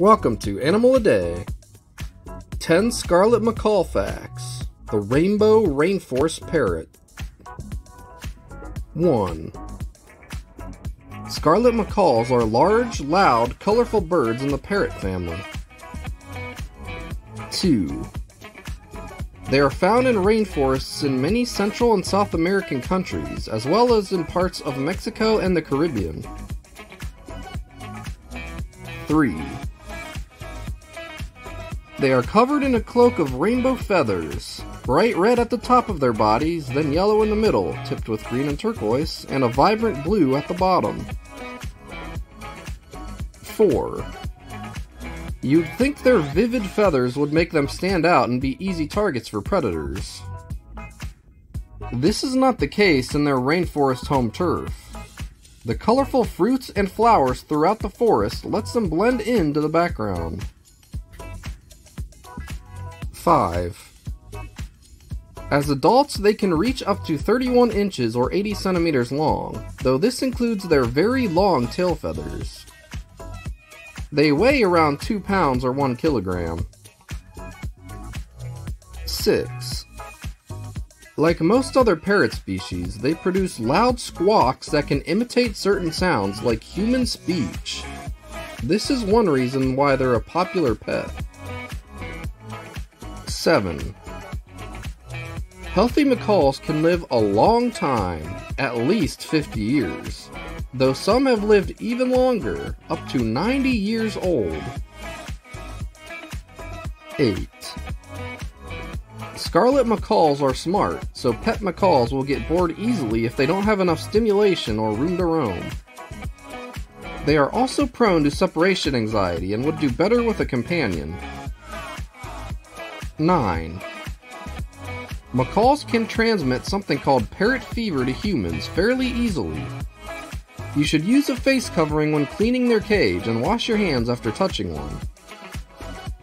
Welcome to Animal a Day. 10 Scarlet Macaw Facts. The Rainbow Rainforest Parrot. 1. Scarlet macaws are large, loud, colorful birds in the parrot family. 2. They are found in rainforests in many Central and South American countries, as well as in parts of Mexico and the Caribbean. 3. They are covered in a cloak of rainbow feathers, bright red at the top of their bodies, then yellow in the middle, tipped with green and turquoise, and a vibrant blue at the bottom. 4. You'd think their vivid feathers would make them stand out and be easy targets for predators. This is not the case in their rainforest home turf. The colorful fruits and flowers throughout the forest lets them blend into the background. 5. As adults, they can reach up to 31 inches or 80 centimeters long, though this includes their very long tail feathers. They weigh around 2 pounds or 1 kilogram. 6. Like most other parrot species, they produce loud squawks that can imitate certain sounds like human speech. This is one reason why they're a popular pet. 7. Healthy macaws can live a long time, at least 50 years, though some have lived even longer, up to 90 years old. 8. Scarlet macaws are smart, so pet macaws will get bored easily if they don't have enough stimulation or room to roam. They are also prone to separation anxiety and would do better with a companion. 9. Macaws can transmit something called parrot fever to humans fairly easily. You should use a face covering when cleaning their cage and wash your hands after touching one.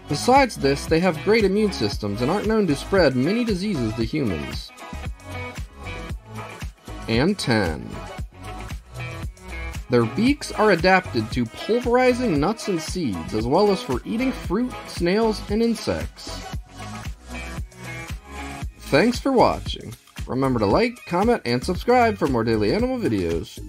Besides this, they have great immune systems and aren't known to spread many diseases to humans. And 10. Their beaks are adapted to pulverizing nuts and seeds, as well as for eating fruit, snails, and insects. Thanks for watching. Remember to like, comment, and subscribe for more daily animal videos.